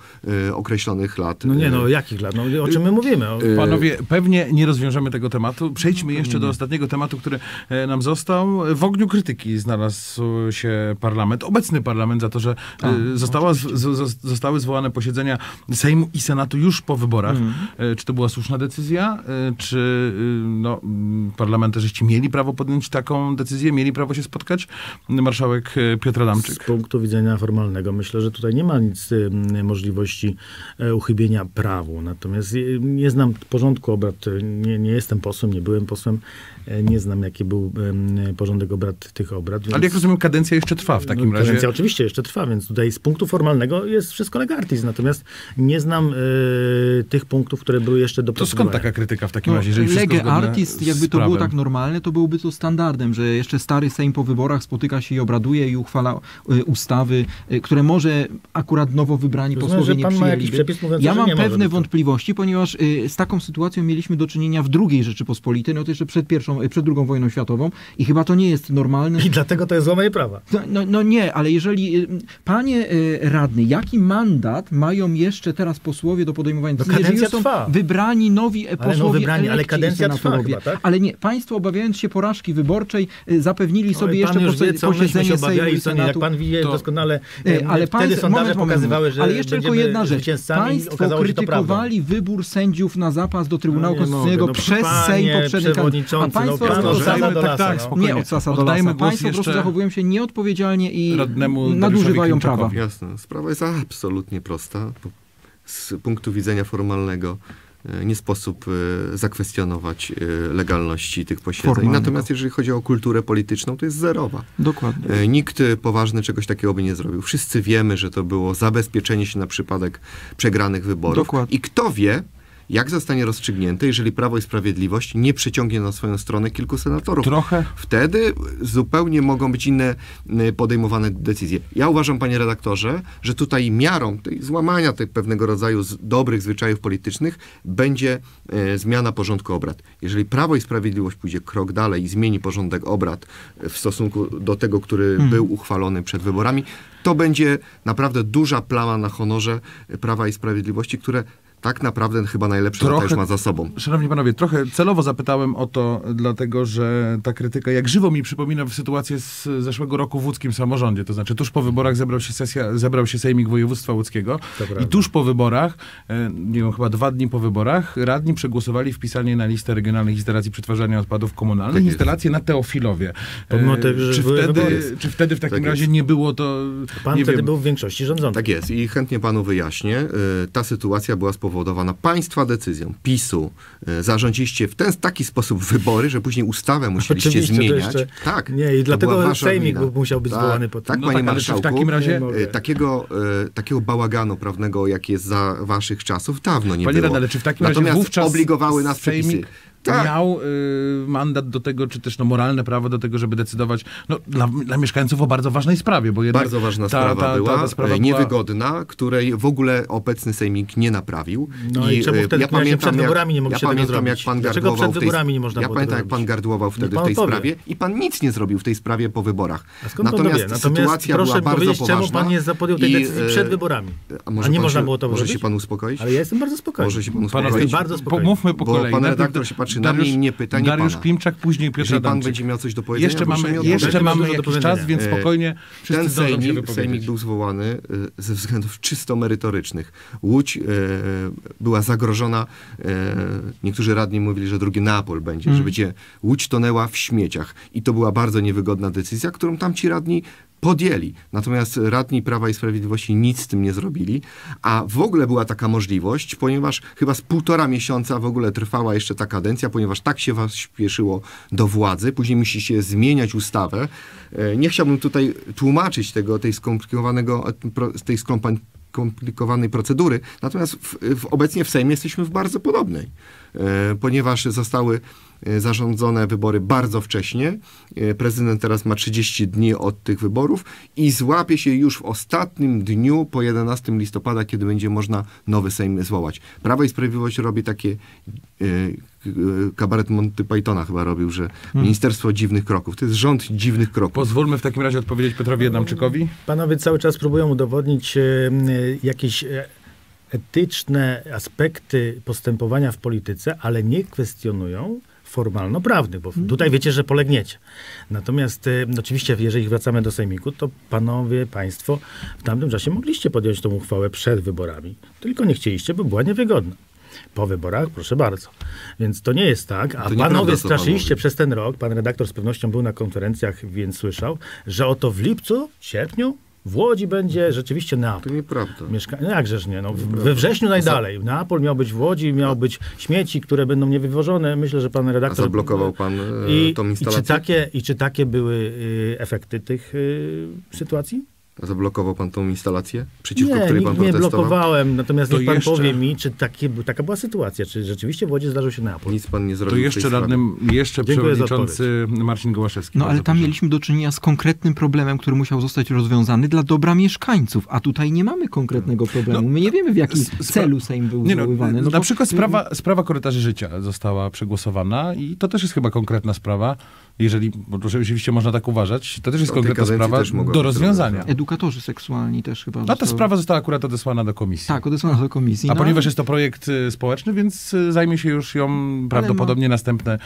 e, określonych lat. No nie, E, no jakich lat? No, o czym my mówimy? O, Panowie, pewnie nie rozwiążemy tego tematu. Przejdźmy jeszcze do ostatniego tematu, który e, nam został. W ogniu krytyki znalazł się parlament, obecny parlament, za to, że e, została, z, z, zostały zwołane posiedzenia Sejmu i Senatu już po wyborach. E, Czy to była słuszna decyzja? E, Czy e, no, m, parlamentarzyści mieli prawo podjąć taką decyzję? Mieli prawo się spotkać? Marszałek Piotr Z Adamczyk. punktu widzenia formalnego myślę, że tutaj nie ma nic y, możliwości uchybienia prawu. Natomiast nie znam porządku obrad, nie, nie jestem posłem, nie byłem posłem, nie znam jaki był porządek obrad tych obrad. Ale jak rozumiem, kadencja jeszcze trwa w takim no, razie. Kadencja oczywiście jeszcze trwa, więc tutaj z punktu formalnego jest wszystko legartis. Natomiast nie znam e, tych punktów, które były jeszcze do To skąd taka krytyka w takim razie, jeżeli wszystko No, Lege artist, jakby to było tak normalne, to byłoby to standardem, że jeszcze stary Sejm po wyborach spotyka się i obraduje i uchwala y, ustawy, y, które może akurat nowo wybrani Rozumiem, posłowie że nie pan ma jakiś przyjęliby. przepis mówiący, Ja mam pewne wątpliwości, ponieważ z taką sytuacją mieliśmy do czynienia w drugiej Rzeczypospolitej, no to jeszcze przed pierwszą, przed drugą wojną światową i chyba to nie jest normalne. I dlatego to jest złamanie prawa. No, no, no nie, ale jeżeli. y, Panie y, radny, jaki mandat mają jeszcze teraz posłowie do podejmowania decyzji? kadencja są trwa. wybrani nowi e, Ale no, posłowie wybrani, ale kadencja trwa chyba, tak? Ale nie, państwo obawiając się porażki wyborczej y, zapewnili sobie Oj, jeszcze pan posie- wie, posiedzenie Sejmu i nie. Jak Senatu. pan wie to- doskonale, Ale wtedy państwo, sondaże moment, pokazywały, że ale jeszcze tylko jedna rzecz. Państwo krytykowali wybór sędziów na zapas do Trybunału No Konstytucyjnego no, przez Sejm poprzedniej kadencji. A państwo no, do tak, tak, no. spokojnie. nie od sasa do Oddajmy lasa. Państwo po prostu zachowują się nieodpowiedzialnie i nadużywają prawa. Jasne. Sprawa jest absolutnie prosta. Z punktu widzenia formalnego e, nie sposób e, zakwestionować e, legalności tych posiedzeń. Formalnego. Natomiast jeżeli chodzi o kulturę polityczną, to jest zerowa. Dokładnie. Nikt poważny czegoś takiego by nie zrobił. Wszyscy wiemy, że to było zabezpieczenie się na przypadek przegranych wyborów. Dokładnie. I kto wie, jak zostanie rozstrzygnięte, jeżeli Prawo i Sprawiedliwość nie przyciągnie na swoją stronę kilku senatorów. Trochę Wtedy zupełnie mogą być inne podejmowane decyzje. Ja uważam, panie redaktorze, że tutaj miarą tej złamania tej pewnego rodzaju dobrych zwyczajów politycznych będzie e, zmiana porządku obrad. Jeżeli Prawo i Sprawiedliwość pójdzie krok dalej i zmieni porządek obrad e, w stosunku do tego, który był uchwalony przed wyborami, to będzie naprawdę duża plama na honorze Prawa i Sprawiedliwości, które tak naprawdę chyba najlepsze lata Trochę- już ma za sobą. Szanowni panowie, trochę celowo zapytałem o to, dlatego że ta krytyka jak żywo mi przypomina sytuację z zeszłego roku w łódzkim samorządzie. To znaczy tuż po wyborach zebrał się sesja, zebrał się Sejmik Województwa Łódzkiego i tuż po wyborach, e, nie wiem, chyba dwa dni po wyborach, radni przegłosowali wpisanie na listę regionalnych instalacji przetwarzania odpadów komunalnych Tak instalacje na Teofilowie. Pomimo E, tego, że czy, wtedy, czy wtedy w takim Tak razie jest. nie było to, Pan nie wtedy wiem, był w większości rządzącej. Tak jest i chętnie panu wyjaśnię. Y, Ta sytuacja była spowodowana spowodowana państwa decyzją, PiSu. E, Zarządziliście w ten taki sposób wybory, że później ustawę musieliście Oczywiście, zmieniać. jeszcze- Tak. Nie, i dlatego Sejmik wina. musiał być zwołany po tym. Tak, No panie tak, ale czy w marszałku. takim razie- e, Takiego, e, takiego bałaganu prawnego, jak jest za waszych czasów, dawno nie Panie było. Radny, ale czy w takim razie Natomiast wówczas obligowały nas przepisy. Tak. miał y, mandat do tego, czy też no, moralne prawo do tego, żeby decydować no, dla, dla mieszkańców o bardzo ważnej sprawie, bo jednak Bardzo ważna ta, sprawa ta, ta, była, ta sprawa e, była niewygodna, której w ogóle obecny sejmik nie naprawił. No i czemu e, wtedy właśnie przed wyborami nie mogli ja się tego pamiętam, jak pan Dlaczego gardłował przed tej, wyborami nie można Ja było pamiętam, jak pan gardłował wtedy Niech w tej powie. sprawie i pan nic nie zrobił w tej sprawie po wyborach. Natomiast? Natomiast sytuacja proszę była bardzo powiedzieć, poważna. czemu pan nie zapodjął tej i, decyzji e, przed wyborami? A, może A nie można się, było to Może się pan uspokoić? Ale ja jestem bardzo spokojny. Może się pan uspokoić? bardzo spokojny. pomówmy po Bo kolei. pan redaktor się patrzy na mnie nie pyta, nie Dariusz pana. Klimczak, później Piotr Jeżeli pan Adamczyk. będzie miał coś do powiedzenia, Jeszcze mamy, jeszcze mamy jakiś czas, więc E, spokojnie wszyscy Ten sejmik, sejmik był zwołany y, ze względów czysto merytorycznych. Łódź y, była zagrożona, niektórzy radni mówili, że drugi Neapol będzie, Mhm. że będzie Łódź tonęła w śmieciach. I to była bardzo niewygodna decyzja, którą tamci radni podjęli. Natomiast radni Prawa i Sprawiedliwości nic z tym nie zrobili, a w ogóle była taka możliwość, ponieważ chyba z półtora miesiąca w ogóle trwała jeszcze ta kadencja, ponieważ tak się was śpieszyło do władzy, później musicie zmieniać ustawę. E, Nie chciałbym tutaj tłumaczyć tego, tej skomplikowanego, tej skomplikowanej procedury, natomiast w, w, obecnie w Sejmie jesteśmy w bardzo podobnej, e, ponieważ zostały zarządzone wybory bardzo wcześnie. E, Prezydent teraz ma 30 dni od tych wyborów i złapie się już w ostatnim dniu po 11 listopada, kiedy będzie można nowy Sejm zwołać. Prawo i Sprawiedliwość robi takie e, e, kabaret Monty Pythona chyba robił, że Ministerstwo Dziwnych Kroków. To jest rząd dziwnych kroków. Pozwólmy w takim razie odpowiedzieć Piotrowi Adamczykowi. Panowie cały czas próbują udowodnić e, jakieś e, etyczne aspekty postępowania w polityce, ale nie kwestionują formalno-prawnych, bo tutaj wiecie, że polegniecie. Natomiast e, oczywiście, jeżeli wracamy do Sejmiku, to panowie, państwo w tamtym czasie mogliście podjąć tą uchwałę przed wyborami, tylko nie chcieliście, bo była niewygodna. Po wyborach, proszę bardzo. Więc to nie jest tak. A panowie straszyliście przez ten rok, pan redaktor z pewnością był na konferencjach, więc słyszał, że oto w lipcu, sierpniu w Łodzi będzie rzeczywiście To Neapol. nieprawda. Mieszka- no jakżeż nie, no, w- we wrześniu najdalej. Neapol miał być w Łodzi, miał być śmieci, które będą niewywożone. Myślę, że pan A redaktor... zablokował pan e, I, tą i, instalację? czy takie, I czy takie były y, efekty tych y, sytuacji? A zablokował pan tą instalację, przeciwko nie, której pan nie, nie protestował? blokowałem. Natomiast To niech pan jeszcze- powie mi, czy takie, taka była sytuacja, czy rzeczywiście w Łodzi zdarzył się Neapol. Nic pan nie To zrobił tej jeszcze radnym, jeszcze Dziękuję za przewodniczący Marcin Gołaszewski. No ale tam proszę. mieliśmy do czynienia z konkretnym problemem, który musiał zostać rozwiązany dla dobra mieszkańców, a tutaj nie mamy konkretnego problemu. My nie wiemy, w jakim celu Sejm był Nie no, zwoływany. No na bo- przykład sprawa, sprawa korytarzy życia została przegłosowana i to też jest chyba konkretna sprawa, jeżeli, bo to rzeczywiście można tak uważać, to też jest No, tej konkretna sprawa do rozwiązania. zrobiona. Edukatorzy seksualni też chyba. No ta sprawa została akurat odesłana do komisji. Tak, odesłana do komisji. A no, ponieważ jest to projekt y, społeczny, więc y, zajmie się już ją prawdopodobnie następne,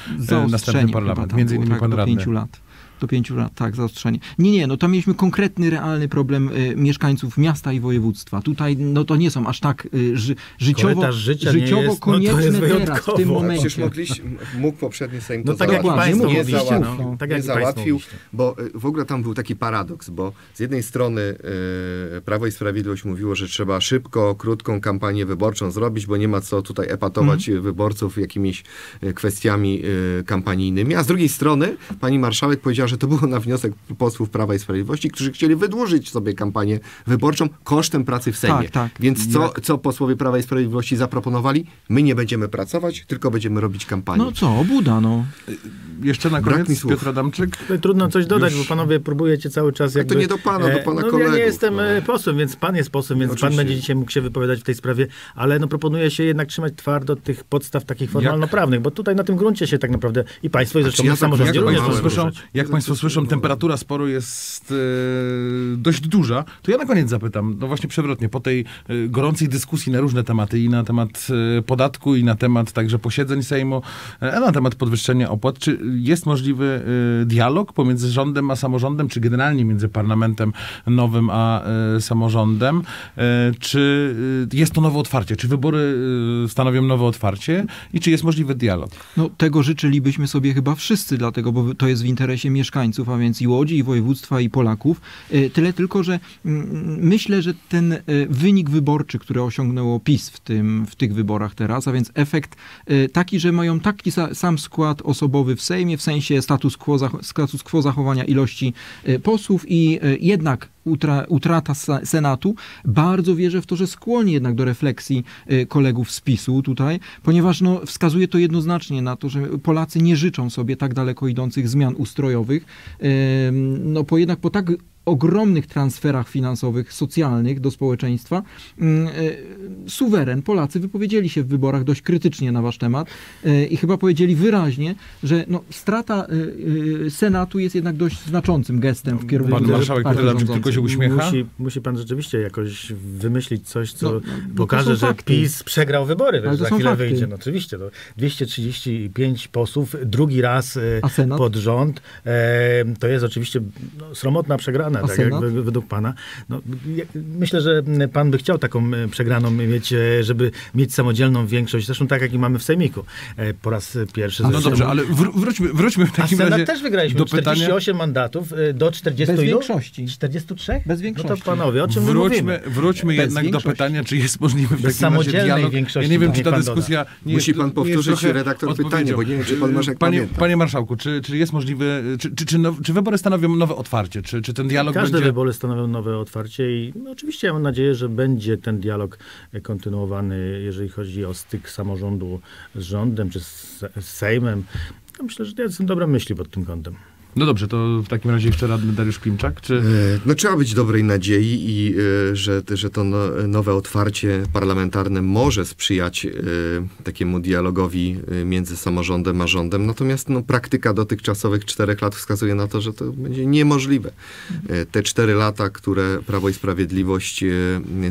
y, następny parlament. Między innymi tak, pan radny. pięciu lat. Do pięciu lat, tak, zaostrzenie. Nie, nie, no tam mieliśmy konkretny, realny problem y, mieszkańców miasta i województwa. Tutaj, no to nie są aż tak y, ży, życiowo, życia życiowo jest- no konieczne teraz, w tym momencie. przecież mogliście, mógł poprzedni Sejm No to tak jak i załatwić. państwo nie mówiliście, załatwił, no. Tak nie załatwił, mówiliście. bo y, w ogóle tam był taki paradoks, bo z jednej strony y, Prawo i Sprawiedliwość mówiło, że trzeba szybko, krótką kampanię wyborczą zrobić, bo nie ma co tutaj epatować Mhm. wyborców jakimiś y, kwestiami y, kampanijnymi, a z drugiej strony pani marszałek powiedziała, że to było na wniosek posłów Prawa i Sprawiedliwości, którzy chcieli wydłużyć sobie kampanię wyborczą kosztem pracy w Sejmie. Tak, tak. Więc co, co posłowie Prawa i Sprawiedliwości zaproponowali? My nie będziemy pracować, tylko będziemy robić kampanię. No co, obuda, no. Jeszcze na koniec słów. Piotr Adamczyk. Tutaj trudno coś dodać, Już- bo panowie próbujecie cały czas to jakby... nie do pana, do e, pana no, Ja kolegów, nie jestem no. e, posłem, więc pan jest posłem, więc pan Oczywiście. będzie dzisiaj mógł się wypowiadać w tej sprawie, ale no proponuję się jednak trzymać twardo tych podstaw takich formalno-prawnych, bo tutaj na tym gruncie się tak naprawdę i państwo, i zresztą ja tak- samorządzie Jak również państwo, słyszą, jak państwo słyszą, temperatura sporu jest e, dość duża. To ja na koniec zapytam, no właśnie przewrotnie, po tej e, gorącej dyskusji na różne tematy, i na temat e, podatku, i na temat także posiedzeń Sejmu, e, na temat podwyższenia opłat, czy jest możliwy e, dialog pomiędzy rządem a samorządem, czy generalnie między parlamentem nowym a e, samorządem? Czy jest to nowe otwarcie? Czy wybory stanowią nowe otwarcie? I czy jest możliwy dialog? No tego życzylibyśmy sobie chyba wszyscy, dlatego, bo to jest w interesie mieszkańców. Mieszkańców, a więc i Łodzi, i województwa, i Polaków. E, Tyle tylko, że mm, myślę, że ten e, wynik wyborczy, który osiągnęło PiS w, tym, w tych wyborach teraz, a więc efekt e, taki, że mają taki sa, sam skład osobowy w Sejmie, w sensie status quo, status quo zachowania ilości posłów i jednak utra, utrata Senatu, bardzo wierzę w to, że skłoni jednak do refleksji e, kolegów z PiSu tutaj, ponieważ no, wskazuje to jednoznacznie na to, że Polacy nie życzą sobie tak daleko idących zmian ustrojowych, no po jednak po tak ogromnych transferach finansowych, socjalnych do społeczeństwa, mm, e, suweren, Polacy wypowiedzieli się w wyborach dość krytycznie na wasz temat e, i chyba powiedzieli wyraźnie, że no, strata e, Senatu jest jednak dość znaczącym gestem w kierunku Pan marszałek rządzącej. tylko się uśmiecha. Musi, musi pan rzeczywiście jakoś wymyślić coś, co No, no, no pokaże, że fakty. PiS przegrał wybory. To za chwilę fakty. wyjdzie. No oczywiście, to 235 posłów, drugi raz pod rząd. E, to jest oczywiście no, sromotna przegrana, A tak jak Senat? według pana. No, myślę, że pan by chciał taką e, przegraną mieć, e, żeby mieć samodzielną większość. Zresztą tak, jak i mamy w Sejmiku. E, po raz pierwszy. No dobrze, ale wr- wróćmy, wróćmy w A takim Senat razie też wygraliśmy. do pytania. 48 mandatów e, do 40 Bez większości. 43? Bez No większości. to panowie, o czym my Wróćmy, mówimy? wróćmy Bez jednak do większości. pytania, czy jest możliwy w Bez takim razie samodzielnej dialog. większości, Ja nie wiem, czy ta dyskusja nie Musi pan powtórzyć, redaktor, pytanie, bo nie wiem, czy pan marszałek panie, pamięta. panie marszałku, czy, czy jest możliwe, czy, czy, czy, now, czy wybory stanowią nowe otwarcie? Czy, czy ten dialog Każde będzie... wybory stanowią nowe otwarcie i no, oczywiście ja mam nadzieję, że będzie ten dialog e, kontynuowany, jeżeli chodzi o styk samorządu z rządem czy z, z Sejmem. Ja myślę, że to są dobre myśli pod tym kątem. No dobrze, to w takim razie jeszcze radny Dariusz Klimczak, czy... E, No trzeba być dobrej nadziei i e, że, że to no, nowe otwarcie parlamentarne może sprzyjać e, takiemu dialogowi między samorządem a rządem. Natomiast no, praktyka dotychczasowych czterech lat wskazuje na to, że to będzie niemożliwe. Te cztery lata, które Prawo i Sprawiedliwość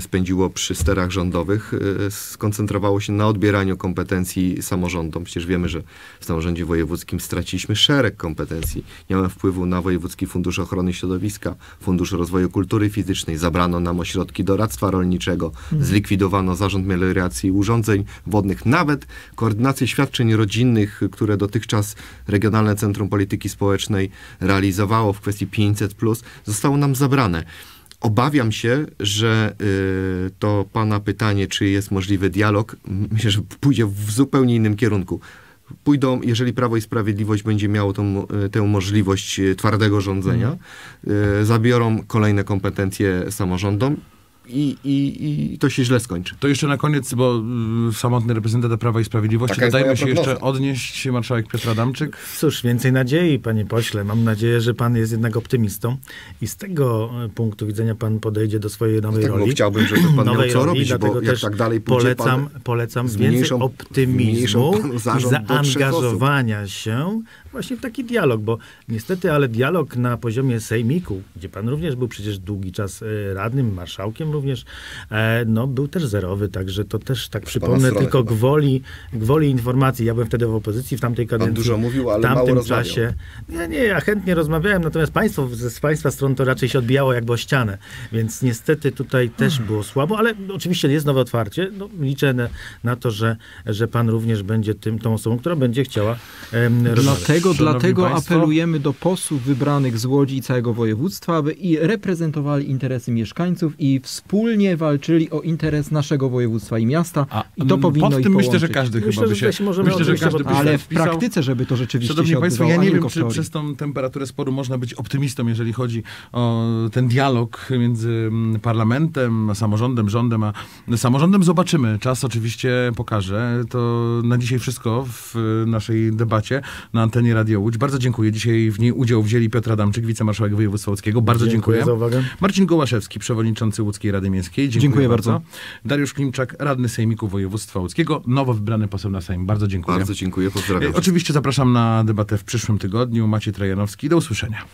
spędziło przy sterach rządowych, skoncentrowało się na odbieraniu kompetencji samorządom. Przecież wiemy, że w samorządzie wojewódzkim straciliśmy szereg kompetencji. Mamy wpływu na Wojewódzki Fundusz Ochrony Środowiska, Fundusz Rozwoju Kultury Fizycznej, zabrano nam ośrodki doradztwa rolniczego, zlikwidowano Zarząd Melioracji i Urządzeń Wodnych, nawet koordynację świadczeń rodzinnych, które dotychczas Regionalne Centrum Polityki Społecznej realizowało w kwestii 500+, zostało nam zabrane. Obawiam się, że y, to pana pytanie, czy jest możliwy dialog, myślę, że pójdzie w zupełnie innym kierunku. Pójdą, jeżeli Prawo i Sprawiedliwość będzie miało tą, y, tę możliwość y, twardego rządzenia, y, zabiorą kolejne kompetencje samorządom i, i, i to się źle skończy. To jeszcze na koniec, bo y, samotny reprezentant Prawa i Sprawiedliwości, dajmy się prognoza. jeszcze odnieść marszałek Piotr Adamczyk. Cóż, więcej nadziei, panie pośle. Mam nadzieję, że pan jest jednak optymistą i z tego e, punktu widzenia pan podejdzie do swojej nowej Tak, bo roli. chciałbym, żeby pan miał nowej co roli, robić, bo jak też tak dalej pójdzie, polecam, pan polecam więcej optymizmu i zaangażowania się właśnie w taki dialog, bo niestety, ale dialog na poziomie sejmiku, gdzie pan również był przecież długi czas e, radnym, marszałkiem również, e, no był też zerowy, także to też tak przypomnę tylko chyba. gwoli, gwoli informacji. Ja byłem wtedy w opozycji w tamtej kadencji. dużo mówił, ale w tamtym mało rozmawiał. czasie. Nie, nie, ja chętnie rozmawiałem, natomiast państwo ze z państwa stron to raczej się odbijało jakby o ścianę, więc niestety tutaj też było słabo, ale oczywiście jest nowe otwarcie. No, liczę na, na to, że, że pan również będzie tym, tą osobą, która będzie chciała em, rozmawiać. Dlatego, dlatego państwo. apelujemy do posłów wybranych z Łodzi i całego województwa, aby i reprezentowali interesy mieszkańców i wspólnie walczyli o interes naszego województwa i miasta. I to mm, powinno pod ich tym myślę, że każdy Myślę, chyba by się... myślę, że każdy by się Ale w praktyce, żeby to rzeczywiście Szanowni się Państwo, odbywało, ja a nie wiem, czy przez tą temperaturę sporu można być optymistą, jeżeli chodzi o ten dialog między mm, parlamentem, samorządem, rządem, a samorządem zobaczymy. Czas oczywiście pokaże. To na dzisiaj wszystko w y, naszej debacie na antenie Radio Łódź. Bardzo dziękuję. Dzisiaj w niej udział wzięli Piotr Adamczyk, wicemarszałek województwa łódzkiego. Bardzo Dziękuję dziękuję. za uwagę. Marcin Gołaszewski, przewodniczący Łódzkiej Rady Miejskiej. Dziękuję, Dziękuję bardzo. Dariusz Klimczak, radny Sejmiku Województwa Łódzkiego, nowo wybrany poseł na Sejm. Bardzo dziękuję. Bardzo dziękuję, pozdrawiam. E, Oczywiście zapraszam na debatę w przyszłym tygodniu. Maciej Trajanowski. Do usłyszenia.